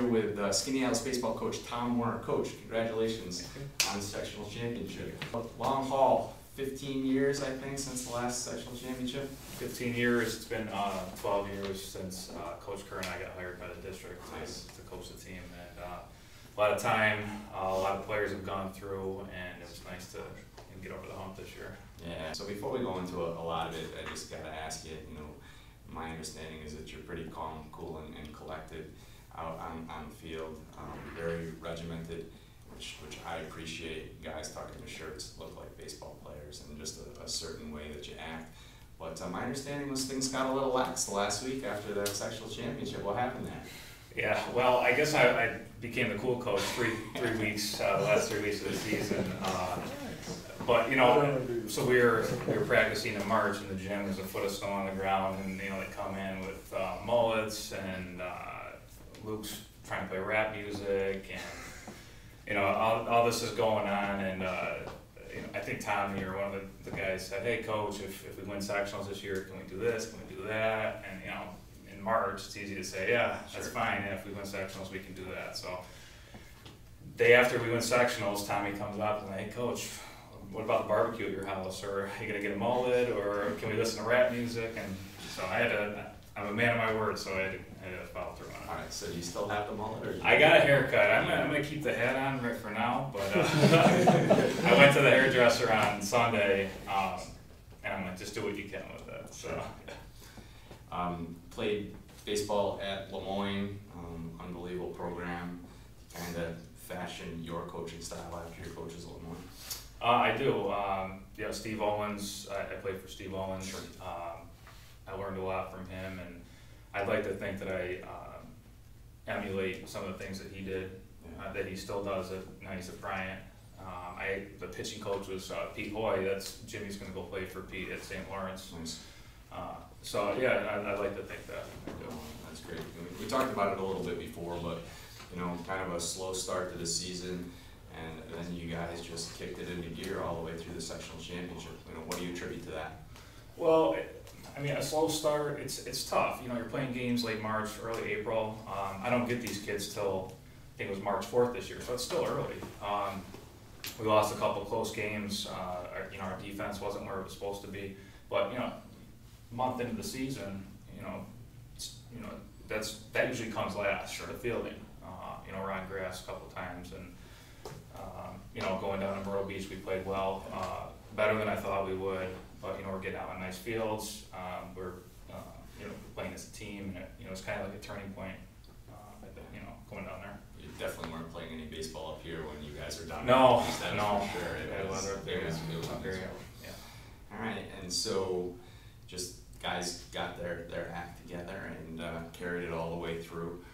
here with uh, Skaneateles baseball coach Tom Warner. Coach, congratulations on the sectional championship. Long haul, 15 years I think since the last sectional championship. 15 years, it's been uh, 12 years since uh, Coach Kerr and I got hired by the district to- Nice. to coach the team. And uh, a lot of time, uh, a lot of players have gone through, and it was nice to get over the hump this year. Yeah. So before we go into a, a lot of it, I just gotta ask you. You know, my understanding is that you're pretty calm, cool, and, and collected out on, on the field. Um, very regimented, which which I appreciate. Guys talking to shirts look like baseball players, and just a, a certain way that you act. But uh, my understanding was things got a little lax last week after the sectional championship. What happened there? Yeah, well, I guess I, I became the cool coach three three weeks, uh, the last three weeks of the season. Uh, but you know, so we were we were practicing in March in the gym. There's a foot of snow on the ground, and you know they come in with uh, mullets, and uh, Luke's trying to play rap music, and you know all, all this is going on, and uh, you know I think Tommy or one of the, the guys said, "Hey, coach, if, if we win sectionals this year, can we do this? Can we do that?" And you know, in March, it's easy to say, "Yeah, that's Sure. fine. Yeah, if we win sectionals, we can do that." So day after we win sectionals, Tommy comes up and hey, coach, what about the barbecue at your house? Or are you gonna get a mullet? Or can we listen to rap music? And so I had to. I'm a man of my word, so I had to, I had to follow through on it. All right, So you still have the mullet, or? I got a haircut. I'm gonna, I'm gonna keep the hat on right for now, but uh, I went to the hairdresser on Sunday, um, and I'm like, just do what you can with it. So Um, played baseball at Le Moyne, um, unbelievable program. Kind of fashioned your coaching style after your coaches at Le Moyne. uh, I do. Um, yeah, Steve Owens. I, I played for Steve Owens. Sure. Um, I learned a lot from him, and I'd like to think that I um, emulate some of the things that he did, uh, that he still does at nice at Bryant. Um, I the pitching coach was uh, Pete Hoy. That's Jimmy's going to go play for Pete at St. Lawrence. Nice. Uh, so yeah, I, I'd like to think that. That's great. We- We talked about it a little bit before, but, you know, kind of a slow start to the season, and then you guys just kicked it into gear all the way through the sectional championship. You know, what do you attribute to that? Well, it- I mean, a slow start, it's, it's tough. You know, you're playing games late March, early April. Um, I don't get these kids till, I think it was March fourth this year, so it's still early. Um, we lost a couple close games, uh, our, you know, our defense wasn't where it was supposed to be. But, you know, month into the season, you know, it's, you know, that's, that usually comes last, the fielding. Uh, you know, we're on grass a couple times and, um, you know, going down to Myrtle Beach, we played well, uh, better than I thought we would. But, you know, we're getting out on nice fields, um, we're, uh, you know, playing as a team, and it, you know, it's kind of like a turning point, uh, you know, going down there. You definitely weren't playing any baseball up here when you guys were down. No, is no. for sure. It Bad was- It was, it was very- yeah. All right, and so just guys got their, their act together and uh, carried it all the way through.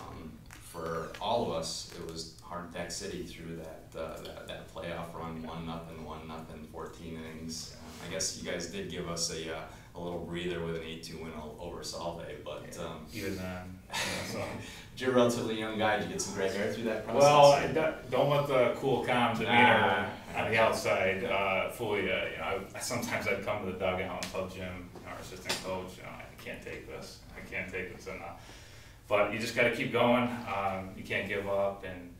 Um, for all of us, it was Hard Tack City through that, uh, that, that playoff run, one nothing, one nothing, fourteen innings. Um, I guess you guys did give us a, uh, a little breather with an eight-two win over Solvay, but, um, Even then, you know, so. you're a relatively young guy, did you get some gray hair through that process? Well, I don't- don't let the cool, calm demeanor Nah. on the outside uh, fool you. You know, I, sometimes I'd come to the dugout and tell Jim, our assistant coach, you know, I can't take this. I can't take this. And, uh, but you just got to keep going. Um, you can't give up. And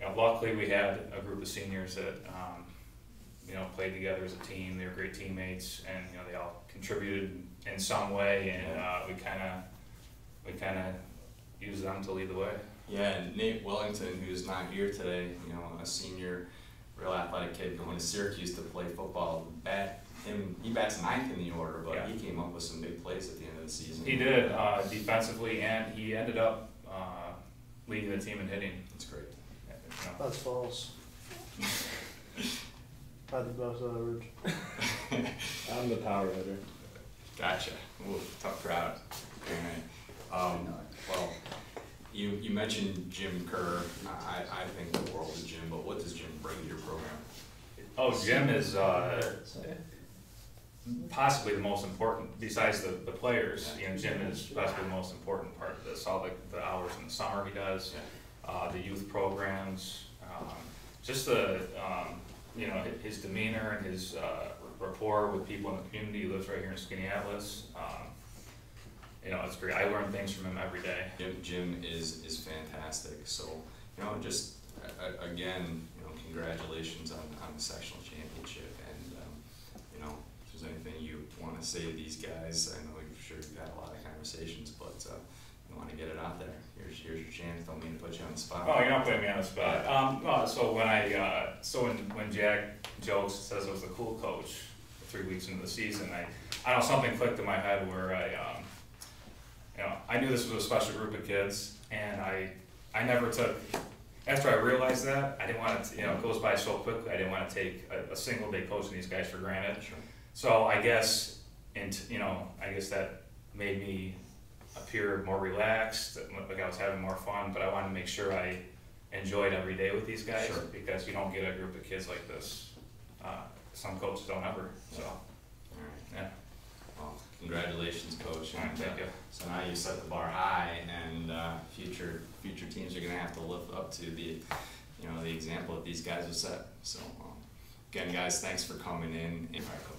you know, luckily, we had a group of seniors that um, you know played together as a team. They were great teammates, and you know they all contributed in some way. And uh, we kind of we kind of used them to lead the way. Yeah, and Nate Wellington, who's not here today, you know, a senior, real athletic kid going to Syracuse to play football. Bat him, he bats ninth in the order, but Yeah. he came up with some big plays at the end of the season. He did uh, defensively, and he ended up uh, leading the team in hitting. That's great. You know. That's false. I had the best average. I'm the power hitter. Gotcha. Ooh, tough crowd. All right. Um, well, you, you mentioned Jim Kerr. I, I think the world of Jim, but what does Jim bring to your program? Oh, Jim is uh, possibly the most important, besides the, the players. You know, Jim is possibly the most important part of this. All the, the hours in the summer he does, uh, the youth programs, um, just the um, you know his demeanor and his uh, rapport with people in the community. He lives right here in Skaneateles. Um, you know, it's great. I learn things from him every day. Jim, Jim is, is fantastic. So, you know, just, a- again, you know, congratulations on, on the sectional championship, and, um, you know, if there's you wanna say to these guys, I know you're sure you've had a lot of conversations, but, uh, you wanna get it out there, here's, here's your chance, don't mean to put you on the spot. Oh, you're not putting me on the spot. Um, no, so when I, uh, so when, when Jack jokes, says I was the cool coach, three weeks into the season, I, I know something clicked in my head where I, um, you know, I knew this was a special group of kids, and I, I never took, after I realized that, I didn't wanna, you know, it goes by so quickly, I didn't wanna take a, a single day coaching these guys for granted. Sure. So I guess, and, you know, I guess that made me appear more relaxed, like I was having more fun, but I wanted to make sure I enjoyed every day with these guys, Sure. because you don't get a group of kids like this. Uh, some coaches don't ever, so, Alright, yeah, well, congratulations, coach, Alright, and, thank uh, you. so now you set the bar high, and, uh, future, future teams are gonna have to live up to the, you know, the example that these guys have set, so, um, again, guys, thanks for coming in, and, alright, coach.